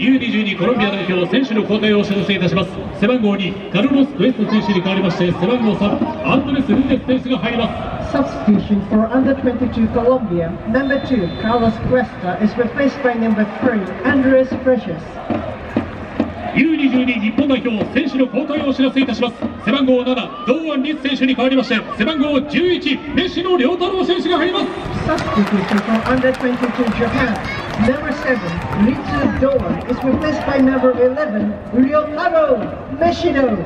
U22 コロンビア代表選手の交代をお知らせいたします。背番号2カルロス・クエスト選手に代わりまして背番号3アンドレス・ルンデス選手が入ります。Substitution for under 22 Colombia, number 2 Carlos Cuesta is replaced by number 3 Andres Precious. U22 日本代表選手の交代をお知らせいたします。背番号7堂安律選手に代わりまして背番号11メシの良太郎選手が入ります。Substitution for under 22 Japan, number 7 Ritsu Doan is replaced by number 11 Ryotaro Meshino.